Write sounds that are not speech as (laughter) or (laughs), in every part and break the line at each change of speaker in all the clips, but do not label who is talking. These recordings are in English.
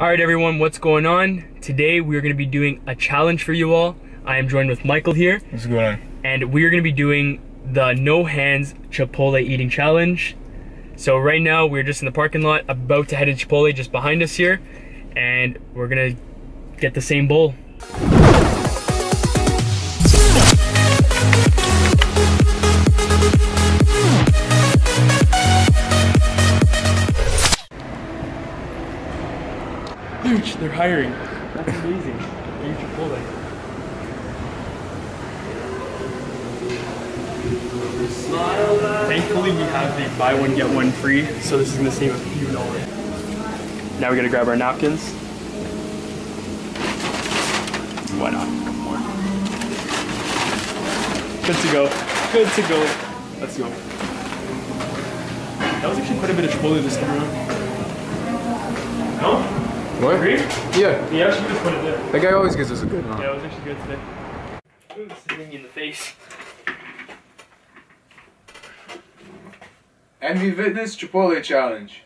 All right, everyone, what's going on? Today we are going to be doing a challenge for you all. I am joined with Michael here,
What's going on?
and we are going to be doing the no hands Chipotle eating challenge. So right now we're just in the parking lot, about to head to Chipotle just behind us here, and we're gonna get the same bowl. Dude, they're hiring. That's amazing. Eating Chipotle. Thankfully, we have the buy one get one free, so this is gonna save a few dollars. Now we gotta grab our napkins. Why not? More. Good to go. Good to go. Let's go. That was actually quite a bit of Chipotle this time around. No?
What?
Agree?
Yeah,
Yeah, actually just put it there.
that guy always gives us a good one.
Yeah, it was actually good today. Ooh, this is hitting me in the face.
Envy Fitness Chipotle Challenge.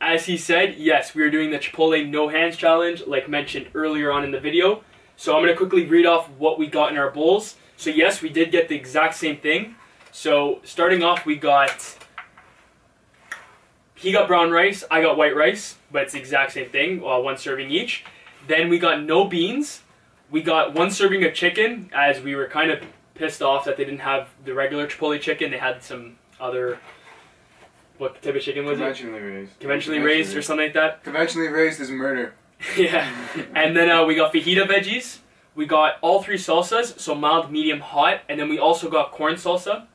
As he said, yes, we are doing the Chipotle no hands challenge, like mentioned earlier on in the video. So I'm gonna quickly read off what we got in our bowls. So yes, we did get the exact same thing. So starting off, we got he got brown rice, I got white rice, but it's the exact same thing, uh, one serving each. Then we got no beans. We got one serving of chicken, as we were kind of pissed off that they didn't have the regular Chipotle chicken. They had some other what type of chicken was it?
Conventionally raised.
conventionally raised or something like that. (laughs)
Conventionally raised is murder.
yeah. And then uh, we got fajita veggies. We got all three salsas, so mild, medium, hot. And then we also got corn salsa.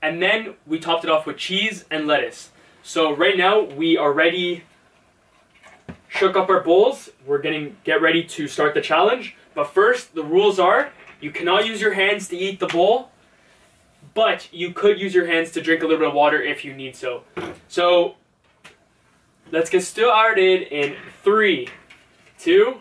And then we topped it off with cheese and lettuce. So right now we already shook up our bowls. We're getting get ready to start the challenge. But first, the rules are you cannot use your hands to eat the bowl, but you could use your hands to drink a little bit of water if you need so. So let's get started in three, two,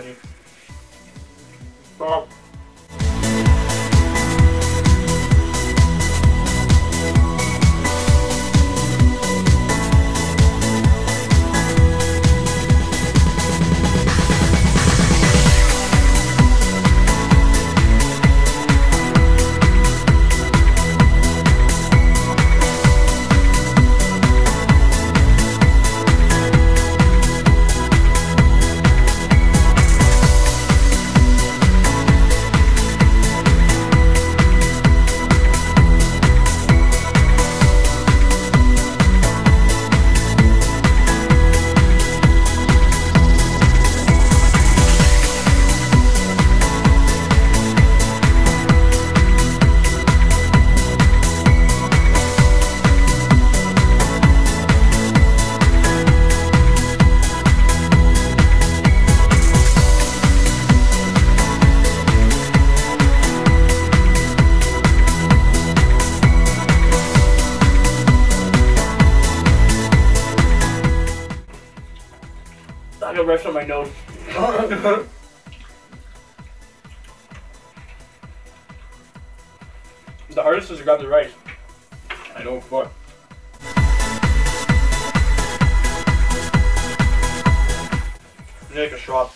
How you? I got rice on my nose. (laughs) the hardest was to grab the rice.
I don't fuck.
Like a shot.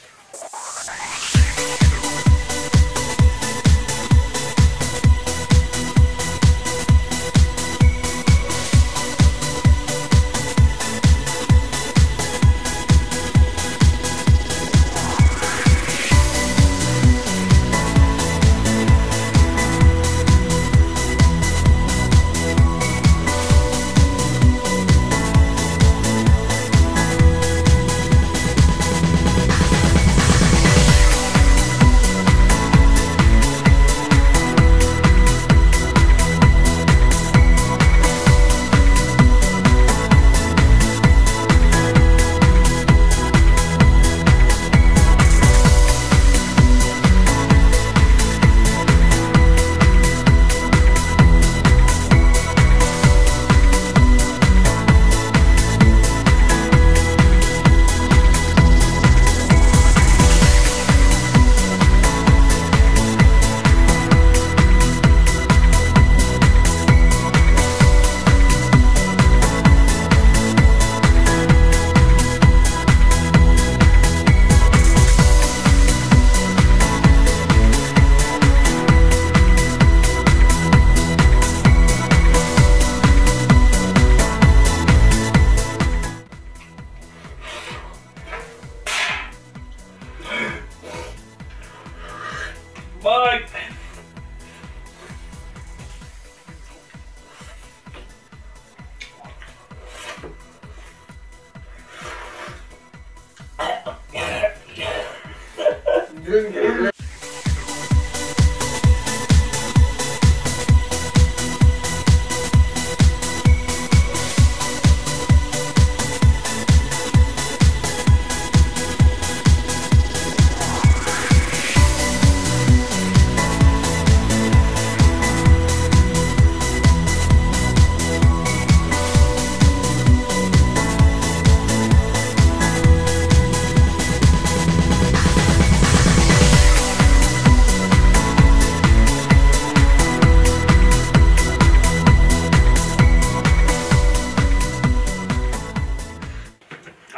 I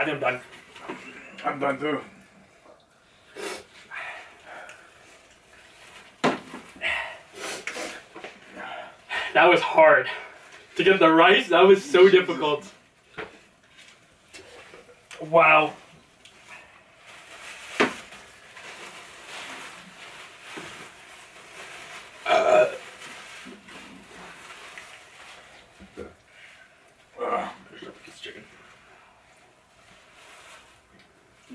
think I'm done.
I'm done too.
That was hard. To get the rice, that was so difficult. Wow.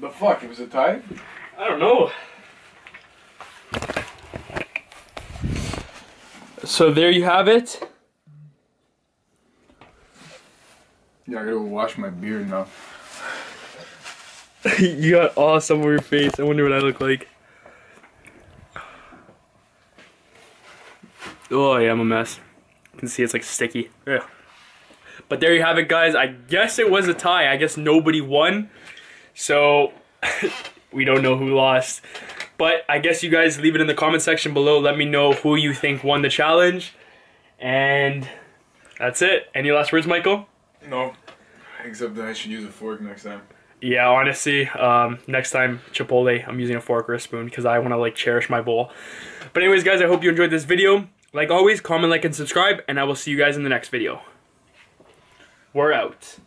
The fuck? It was a tie?
I don't know. So there you have it.
Yeah, I gotta wash my beard now. (laughs)
you got awesome over your face. I wonder what I look like. Oh yeah, I'm a mess. You can see it's like sticky. Yeah. But there you have it, guys. I guess it was a tie. I guess nobody won. So (laughs) we don't know who lost. But I guess you guys leave it in the comment section below. Let me know who you think won the challenge. And that's it. Any last words, Michael?
No. Except that I should use a fork next time.
Yeah, honestly, um, next time Chipotle, I'm using a fork or a spoon because I want to like cherish my bowl. But anyways, guys, I hope you enjoyed this video. Like always, comment, like, and subscribe, and I will see you guys in the next video. We're out.